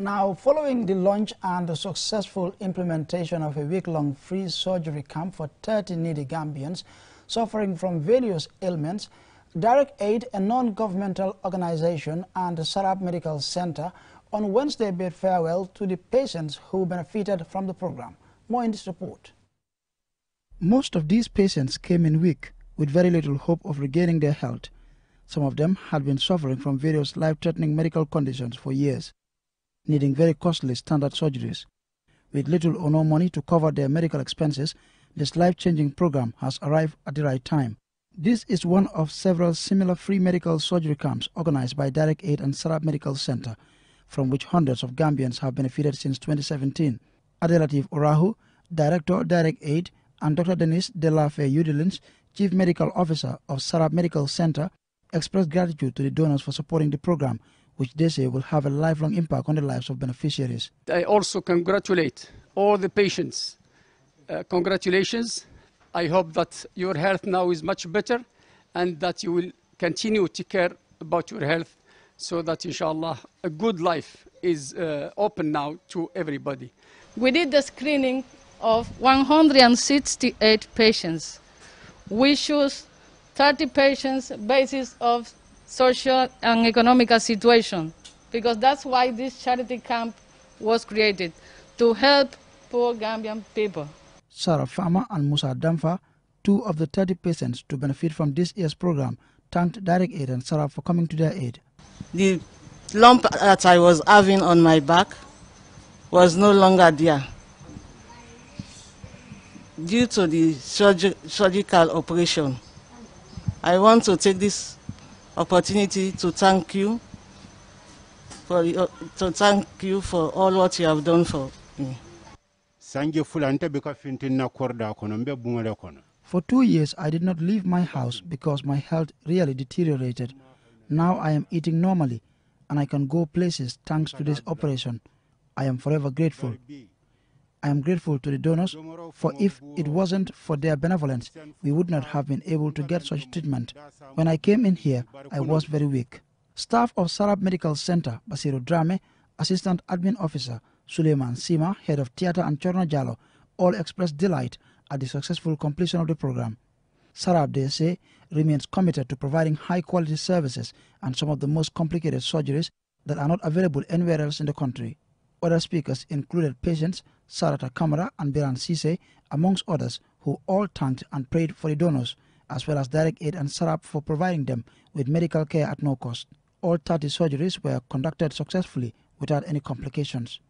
Now, following the launch and the successful implementation of a week-long free surgery camp for 30 needy Gambians suffering from various ailments, Direct Aid, a non-governmental organization, and the Sharab Medical Center on Wednesday bid farewell to the patients who benefited from the program. More in this report. Most of these patients came in weak with very little hope of regaining their health. Some of them had been suffering from various life-threatening medical conditions for years needing very costly standard surgeries. With little or no money to cover their medical expenses, this life-changing program has arrived at the right time. This is one of several similar free medical surgery camps organized by Direct Aid and Sharab Medical Center, from which hundreds of Gambians have benefited since 2017. Adelative Orahu, Director Direct Aid, and Dr. Dennis Delafe Udilins, Chief Medical Officer of Sharab Medical Center, expressed gratitude to the donors for supporting the program which they say will have a lifelong impact on the lives of beneficiaries. I also congratulate all the patients. Uh, congratulations. I hope that your health now is much better and that you will continue to care about your health so that inshallah a good life is uh, open now to everybody. We did the screening of 168 patients. We chose 30 patients basis of social and economical situation because that's why this charity camp was created to help poor Gambian people. Sarah Fama and Musa Damfa, two of the 30 patients to benefit from this year's program, thanked Direct Aid and Sarah for coming to their aid. The lump that I was having on my back was no longer there. Due to the surgical operation, I want to take this opportunity to thank you for uh, to thank you for all what you have done for me. For two years, I did not leave my house because my health really deteriorated. Now I am eating normally and I can go places thanks to this operation. I am forever grateful. I am grateful to the donors, for if it wasn't for their benevolence, we would not have been able to get such treatment. When I came in here, I was very weak. Staff of Sharab Medical Center, Basiru Drame, Assistant Admin Officer, Suleiman Sima, Head of Theatre and Chorna Jalo, all expressed delight at the successful completion of the program. Sharab, they say, remains committed to providing high-quality services and some of the most complicated surgeries that are not available anywhere else in the country. Other speakers included patients Sarata Kamara and Biran Sise, amongst others, who all thanked and prayed for the donors, as well as Direct Aid and Sharab for providing them with medical care at no cost. All 30 surgeries were conducted successfully without any complications.